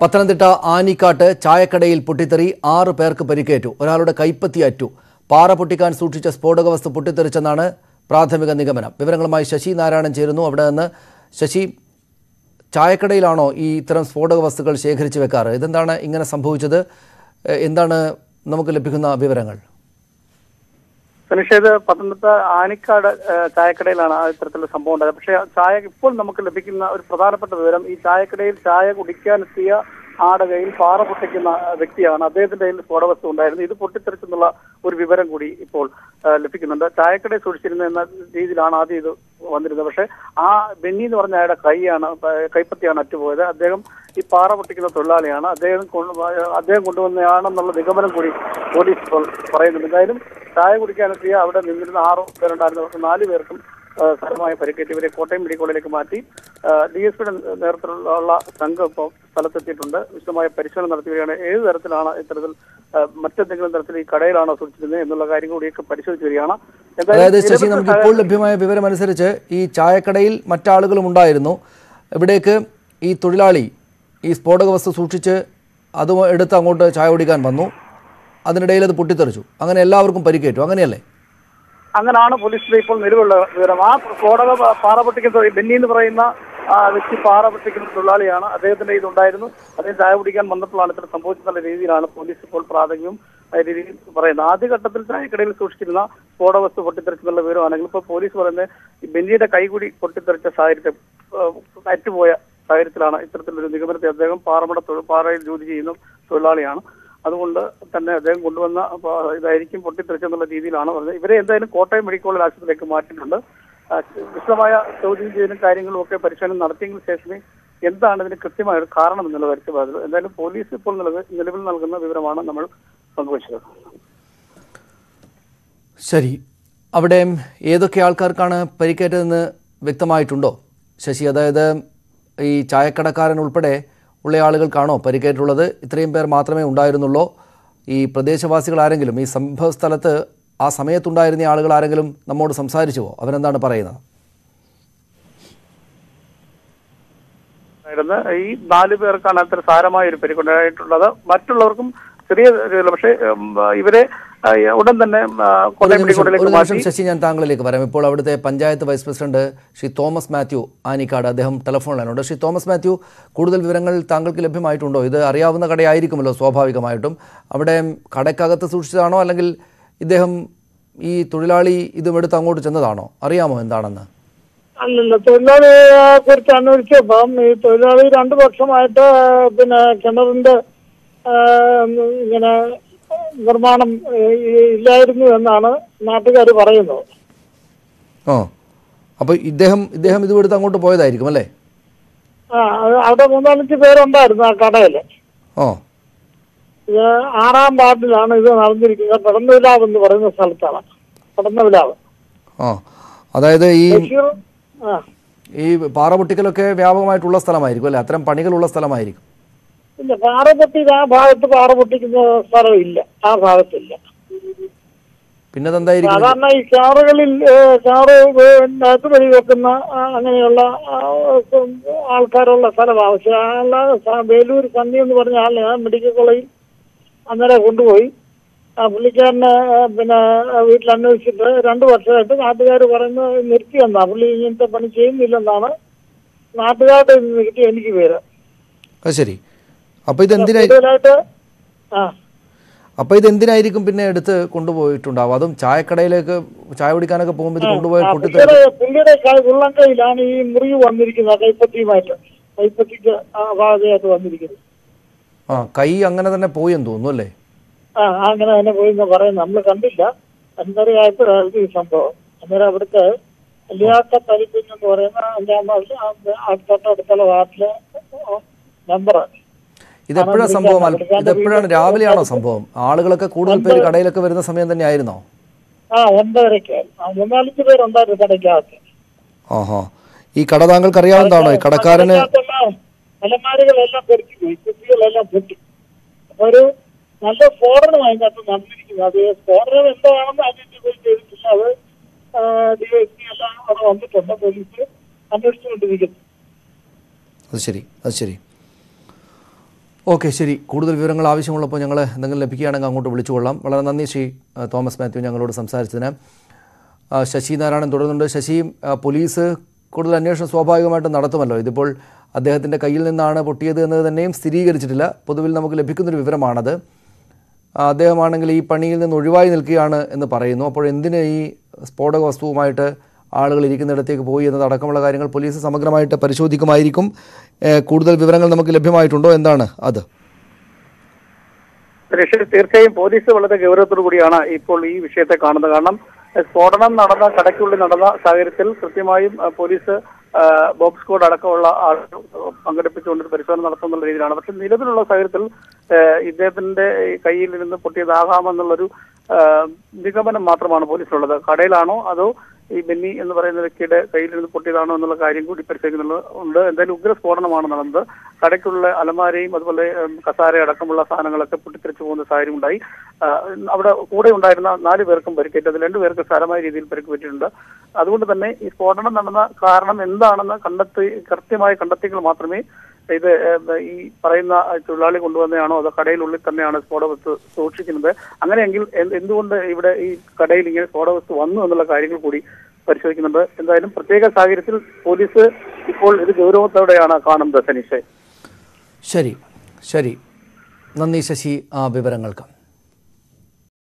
പത്തനംതിട്ട ആനിക്കാട്ട് ചായക്കടയിൽ പൊട്ടിത്തെറി ആറ് പേർക്ക് പരിക്കേറ്റു. ഒരാളുടെ കൈപ്പത്തി അറ്റു. പാറ പൊട്ടിക്കാൻ സൂക്ഷിച്ച സ്ഫോടക വസ്തു പൊട്ടിത്തെറിച്ചെന്നാണ് പ്രാഥമിക നിഗമനം. വിവരങ്ങളുമായി ശശി നാരായണൻ ചേരുന്നു. അവിടെ നിന്ന് ശശി ചായക്കടയിലാണോ ഈ ഇത്തരം സ്ഫോടക വസ്തുക്കൾ ശേഖരിച്ചു വെക്കാറ്? ഇതെന്താണ് ഇങ്ങനെ സംഭവിച്ചത്? എന്താണ് നമുക്ക് ലഭിക്കുന്ന വിവരങ്ങൾ? സനിഷേത് പത്തനംതിട്ട ആനിക്കാട് ചായക്കടയിലാണ് ആ ഇത്തരത്തിലുള്ള സംഭവം ഉണ്ടായത്. പക്ഷേ ചായ ഇപ്പോൾ നമുക്ക് ലഭിക്കുന്ന ഒരു പ്രധാനപ്പെട്ട വിവരം ഈ ചായക്കടയിൽ ചായ കുടിക്കാനെത്തിയ ആടെ കയ്യിൽ പാറ പൊട്ടിക്കുന്ന വ്യക്തിയാണ് അദ്ദേഹത്തിന്റെ കയ്യിൽ സ്ഫോടവസ്തു ഉണ്ടായിരുന്നു. ഇത് പൊട്ടിത്തെറിച്ചെന്നുള്ള ഒരു വിവരം കൂടി ഇപ്പോൾ ലഭിക്കുന്നുണ്ട്. ചായക്കടയിൽ സൂക്ഷിച്ചിരുന്ന എന്ന രീതിയിലാണ് ആദ്യം ഇത് വന്നിരുന്നത്. പക്ഷെ ആ ബെന്നി എന്ന് പറഞ്ഞ അയാളുടെ കൈയാണ് കൈപ്പത്തിയാണ് അറ്റുപോയത്. അദ്ദേഹം ഈ പാറ പൊട്ടിക്കുന്ന തൊഴിലാളിയാണ്. അദ്ദേഹം അദ്ദേഹം കൊണ്ടുവന്നയാണെന്നുള്ള നിഗമനം കൂടി പോലീസ് ഇപ്പോൾ പറയുന്നുണ്ട്. എന്തായാലും ചായ കുടിക്കാനെത്തിയ അവിടെ നിന്നിരുന്ന ആറ് പേരുണ്ടായിരുന്നു. നാലു പേർക്കും സാരമായ പരിക്കേറ്റ് ഇവരെ കോട്ടയം മെഡിക്കൽ കോളേജിലേക്ക് മാറ്റി. ഡി എസ് പിയുടെ നേതൃത്വത്തിലുള്ള സംഘം ഇപ്പോൾ സ്ഥലത്തെത്തിയിട്ടുണ്ട്. വിശദമായ പരിശോധന നടത്തുകയാണ് ഏത് തരത്തിലാണ് ഇത്തരത്തിൽ മറ്റെന്തെങ്കിലും തരത്തിൽ ഈ കടയിലാണോ സൂക്ഷിച്ചിരുന്നത് എന്നുള്ള കാര്യം കൂടിയൊക്കെ പരിശോധിച്ചു വരികയാണ്. അതായത് ശശി നമുക്ക് ഇപ്പോൾ ലഭ്യമായ വിവരം അനുസരിച്ച് ഈ ചായക്കടയിൽ മറ്റാളുകളും ഉണ്ടായിരുന്നു. ഇവിടേക്ക് ഈ തൊഴിലാളി ഈ സ്ഫോടക വസ്തു സൂക്ഷിച്ച് അത് എടുത്ത് അങ്ങോട്ട് ചായ കുടിക്കാൻ വന്നു. അതിനിടയിൽ അത് പൊട്ടിത്തെറിച്ചു. അങ്ങനെ എല്ലാവർക്കും പരിക്കേറ്റു. അങ്ങനെയല്ലേ? അങ്ങനെയാണ് പോലീസിന്റെ ഇപ്പോൾ നിലവിലുള്ള വിവരം. ആ പ- പാറ പൊട്ടിക്കുന്ന ബെന്നി എന്ന് പറയുന്ന വ്യക്തി പാറ പൊട്ടിക്കുന്ന തൊഴിലാളിയാണ്. അദ്ദേഹത്തിന്റെ ഇതുണ്ടായിരുന്നു അദ്ദേഹം ചായ കുടിക്കാൻ വന്നപ്പോഴാണ് ഇത്ര സംഭവിച്ചെന്നുള്ള രീതിയിലാണ് പോലീസ് ഇപ്പോൾ പ്രാഥമികം രീതിയിൽ പറയുന്നത്. ആദ്യഘട്ടത്തിൽ ചായക്കടയിൽ സൂക്ഷിച്ചിരുന്ന സ്ഫോടക വസ്തു പൊട്ടിത്തെറിച്ചെന്നുള്ള വിവരമാണെങ്കിൽ ഇപ്പോൾ പോലീസ് പറയുന്നത് ബെന്നിയുടെ കൈകൂടി പൊട്ടിത്തെറിച്ച സാഹചര്യത്തെ അറ്റുപോയ സാഹചര്യത്തിലാണ് ഇത്തരത്തിലൊരു നിഗമനത്തെ അദ്ദേഹം പാറമട പാറയിൽ ജോലി ചെയ്യുന്ന തൊഴിലാളിയാണ്. അതുകൊണ്ട് തന്നെ അദ്ദേഹം കൊണ്ടുവന്ന ഇതായിരിക്കും പൊട്ടിത്തെറിച്ചെന്നുള്ള രീതിയിലാണ് പറഞ്ഞത്. ഇവരെ എന്തായാലും കോട്ടയം മെഡിക്കൽ കോളേജ് ആശുപത്രിയിലേക്ക് മാറ്റിയിട്ടുണ്ട്. വിശദമായ ചോദ്യം ചെയ്യലും കാര്യങ്ങളും ഒക്കെ പരിശോധന നടത്തിയതിനു ശേഷമേ എന്താണ് ഇതിന് കൃത്യമായ ഒരു കാരണം എന്നുള്ള കാര്യത്തിൽ പറയുന്നത് എന്തായാലും പോലീസ് ഇപ്പോൾ നിലവിൽ നൽകുന്ന വിവരമാണ് നമ്മൾ പങ്കുവച്ചത്. ശരി. അവിടെ ഏതൊക്കെ ആൾക്കാർക്കാണ് പരിക്കേറ്റതെന്ന് വ്യക്തമായിട്ടുണ്ടോ? ശശി അതായത് ഈ ചായക്കടക്കാരൻ ഉൾപ്പെടെ ഉള്ള ആളുകൾക്കാണോ പരിക്കേറ്റുള്ളത് ഇത്രയും പേർ മാത്രമേ ഉണ്ടായിരുന്നുള്ളൂ? ഈ പ്രദേശവാസികൾ ആരെങ്കിലും ഈ സംഭവ സ്ഥലത്ത് ആ സമയത്തുണ്ടായിരുന്ന ആളുകൾ ആരെങ്കിലും നമ്മോട് സംസാരിച്ചുവോ? അവരെന്താണ് പറയുന്നത്? ഈ നാല് പേർക്കാണ് അത്ര സാരമായ ഒരു പരിക്കുണ്ടായിട്ടുള്ളത്. മറ്റുള്ളവർക്കും ചെറിയ പക്ഷേ ഇവരെ ഉടൻ തന്നെ ശശി ഞാൻ താങ്കളിലേക്ക് വരാം. ഇപ്പോൾ അവിടുത്തെ panchayat vice president Shri Thomas Mathew Anikkad അദ്ദേഹം ടെലഫോണിലാണുണ്ട് ശ്രീ തോമസ് മാത്യു കൂടുതൽ വിവരങ്ങൾ താങ്കൾക്ക് ലഭ്യമായിട്ടുണ്ടോ? ഇത് അറിയാവുന്ന കടയായിരിക്കുമല്ലോ സ്വാഭാവികമായിട്ടും. അവിടെ കടക്കകത്ത് സൂക്ഷിച്ചതാണോ? അല്ലെങ്കിൽ ഇദ്ദേഹം ഈ തൊഴിലാളി ഇതും എടുത്ത് അങ്ങോട്ട് ചെന്നതാണോ? അറിയാമോ എന്താണെന്ന്? അല്ലല്ല തൊഴിലാളിയെ കുറിച്ച് അന്വേഷിച്ചപ്പം ഈ തൊഴിലാളി രണ്ടു വർഷമായിട്ട് പിന്നെ കിണറിന്റെ ഇങ്ങനെ നിർമ്മാണം ഇല്ലായിരുന്നു എന്നാണ് നാട്ടുകാർ പറയുന്നത്. ഓ അപ്പോൾ ഇദ്ദേഹം ഇദ്ദേഹം ഇത് എടുത്ത് അങ്ങോട്ട് പോയതായിരിക്കും അല്ലേ? ആ അവിടെ മൂന്നാലഞ്ച് പേരുണ്ടായിരുന്നു ആ കടയിൽ ഓ ആറാം വാർഡിലാണ് ഇത് നടന്നിരിക്കുന്നത്. പടന്നവിലാവ് എന്ന് പറയുന്ന സ്ഥലത്താണ്. പടന്നവിലാവ്. ആ. അതായത് ഈ ഈ പാറ പൊട്ടിക്കലൊക്കെ വ്യാപകമായിട്ടുള്ള സ്ഥലമായിരിക്കും അല്ലെ? അത്തരം പണികളുള്ള സ്ഥലമായിരിക്കും. ഇല്ല പാറ പൊട്ടിയത് ആ ഭാഗത്ത് പാറ പൊട്ടിക്കുന്ന സ്ഥലമില്ല. ആ ഭാഗത്തില്ല. പിന്നെ സാധാരണ ഈ കാറുകളിൽ കാറ് അകത്ത് വഴി വെക്കുന്ന അങ്ങനെയുള്ള ആൾക്കാരുള്ള സ്ഥലമാണ് പക്ഷെ അല്ലാതെ സ- വേലൂർ സന്ധി എന്ന് പറഞ്ഞ ആളിനെ ആ മെഡിക്കൽ കോളേജിൽ അന്നേരം കൊണ്ടുപോയി. ആ പുള്ളിക്കാരനെ പിന്നെ വീട്ടിൽ അന്വേഷിച്ചിട്ട് രണ്ടു വർഷമായിട്ട് നാട്ടുകാർ പറയുന്നത് നിർത്തിയെന്നാ പുള്ളി ഇങ്ങനത്തെ പണി ചെയ്യുന്നില്ലെന്നാണ് നാട്ടുകാരുടെ നിർത്തി എനിക്ക് പേര് ശരി. അപ്പോൾ ഇത് കൂടുതലായിട്ട് ആ. അപ്പോൾ ഇതെന്തിനായിരിക്കും പിന്നെ എടുത്ത് കൊണ്ടുപോയിട്ടുണ്ടാവും അതും ചായക്കടയിലേക്ക് ചായ കുടിക്കാനൊക്കെ പോകുമ്പോൾ ഇത് കൊണ്ടുപോയി പുള്ളിയുടെ കൈ- ഈ മുറിവ് വന്നിരിക്കുന്നത് കൈപ്പറ്റിയുമായിട്ട് ഭാഗമായിട്ട് വന്നിരിക്കുന്നത്. ആ കൈ അങ്ങനെ തന്നെ പോയെന്ന് എന്ന് തോന്നുന്നു അല്ലേ? ആ അങ്ങനെ തന്നെ പോയി എന്ന് പറയുന്നത് നമ്മൾ കണ്ടില്ല. അന്നേരമായിട്ട് ഈ സംഭവം. അന്നേരം അവിടുത്തെ അല്ലാത്ത തലിപ്പിൻ എന്ന് പറയുന്ന അഞ്ചാം വാർഡിൽ തൊട്ടടുത്തുള്ള വാർഡിലെ നമ്പർ ഇതെപ്പോഴാണ് സംഭവം? ഇതെപ്പോഴാണ് രാവിലെയാണോ സംഭവം? ആളുകളൊക്കെ കൂടുതൽ പേര് കടയിലൊക്കെ വരുന്ന സമയം തന്നെ ആയിരുന്നോ ആ ഒമ്പതരയ്ക്ക്. മൂന്നാലഞ്ച് പേരുണ്ടായിരുന്നു കടയ്ക്കകത്ത്. ആഹാ. ഈ കട താങ്കൾക്ക് അറിയാവുന്നതാണോ ഈ കടക്കാരന് അലമാരികളെല്ലാം പെരുക്കി പോയി. പൊട്ടി. ഒരു നല്ല സ്ഫോടനം അതിനകത്ത് നടന്നിരിക്കുന്നത് അത് സ്ഫോടനം എന്താണെന്ന് ഐഡന്റിഫൈ ചെയ്തിട്ടില്ല അത് ഡി എസ് പി എല്ലാം അവിടെ വന്നിട്ടുണ്ട്. പോലീസ് അന്വേഷിച്ചുകൊണ്ടിരിക്കുന്നു. അത് ശരി. അത് ശരി. ഓക്കെ ശരി. കൂടുതൽ വിവരങ്ങൾ ആവശ്യമുള്ളപ്പോൾ ഞങ്ങൾ എന്തെങ്കിലും ലഭിക്കുകയാണെങ്കിൽ അങ്ങോട്ട് വിളിച്ചുകൊള്ളാം. വളരെ നന്ദി ശ്രീ തോമസ് മാത്യു ഞങ്ങളോട് സംസാരിച്ചതിന്. ശശി നാരായണൻ തുടരുന്നുണ്ട്. ശശി പോലീസ് കൂടുതൽ അന്വേഷണം സ്വാഭാവികമായിട്ടും നടത്തുമല്ലോ. ഇതിപ്പോൾ അദ്ദേഹത്തിന്റെ കയ്യിൽ നിന്നാണ് പൊട്ടിയത് എന്നത് തന്നെയും സ്ഥിരീകരിച്ചിട്ടില്ല. പൊതുവിൽ നമുക്ക് ലഭിക്കുന്നൊരു വിവരമാണത്. അദ്ദേഹമാണെങ്കിൽ ഈ പണിയിൽ നിന്ന് ഒഴിവായി നിൽക്കുകയാണ് എന്ന് പറയുന്നു. അപ്പോൾ എന്തിന് ഈ സ്ഫോടക വസ്തുവുമായിട്ട് ആളുകൾ ഇരിക്കുന്നിടത്തേക്ക് പോയി എന്നതടക്കമുള്ള കാര്യങ്ങൾ പോലീസ് സമഗ്രമായിട്ട് പരിശോധിക്കുമായിരിക്കും. കൂടുതൽ വിവരങ്ങൾ നമുക്ക് ലഭ്യമായിട്ടുണ്ടോ? എന്താണ് അത്? തീർച്ചയായും പോലീസ് വളരെ ഗൗരവത്തോടു കൂടിയാണ് ഇപ്പോൾ ഈ വിഷയത്തെ കാണുന്നത്. കാരണം സ്ഫോടനം നടന്ന കടയ്ക്കുള്ളിൽ നടന്ന സാഹചര്യത്തിൽ കൃത്യമായും പോലീസ് ബോബ് സ്ക്വാഡ് അടക്കമുള്ള ആളുകൾ പങ്കെടുപ്പിച്ചുകൊണ്ട് പരിശോധന നടത്തുന്നുള്ള രീതിയിലാണ്. പക്ഷെ നിലവിലുള്ള സാഹചര്യത്തിൽ ഇദ്ദേഹത്തിന്റെ കയ്യിൽ നിന്ന് പൊട്ടിയതാകാമെന്നുള്ളൊരു നിഗമനം മാത്രമാണ് പോലീസിലുള്ളത്. കടയിലാണോ അതോ ഈ ബെന്നി എന്ന് പറയുന്ന വ്യക്തിയുടെ കയ്യിൽ നിന്ന് പൊട്ടിയതാണോ എന്നുള്ള കാര്യം കൂടി പരിശോധിക്കുന്നുണ്ട്. ഉണ്ട്. എന്തായാലും ഉഗ്ര സ്ഫോടനമാണ് നടന്നത്. കടയ്ക്കുള്ള അലമാരയും അതുപോലെ കസാര അടക്കമുള്ള സാധനങ്ങളൊക്കെ പൊട്ടിത്തെറിച്ചു പോകുന്ന സാഹചര്യം ഉണ്ടായി അവിടെ കൂടെ ഉണ്ടായിരുന്ന നാല് പേർക്കും പരിക്കേറ്റ്. അതിൽ രണ്ടു പേർക്ക് സാരമായ രീതിയിൽ പരിക്ക് പറ്റിയിട്ടുണ്ട് അതുകൊണ്ട് തന്നെ ഈ സ്ഫോടനം നടന്ന കാരണം എന്താണെന്ന് കണ്ടെത്തി കൃത്യമായി കണ്ടെത്തിയെങ്കിൽ മാത്രമേ ഇത് ഈ പറയുന്ന തൊഴിലാളി കൊണ്ടുവന്നതാണോ അതോ കടയിലുള്ളിൽ തന്നെയാണ് സ്ഫോടവസ്തു സൂക്ഷിക്കുന്നത്? അങ്ങനെയെങ്കിൽ എന്തുകൊണ്ട് ഇവിടെ ഈ കടയിൽ ഇങ്ങനെ സ്ഫോടവസ്തു വന്നു എന്നുള്ള കാര്യങ്ങൾ കൂടി പരിശോധിക്കുന്നുണ്ട്. എന്തായാലും പ്രത്യേക സാഹചര്യത്തിൽ പോലീസ് ഇപ്പോൾ ഇത് ഗൗരവത്തോടെയാണ് കാണുന്നത് സനീഷ്. ശരി. ശരി. നന്ദി ശശി. ആ വിവരങ്ങൾക്ക്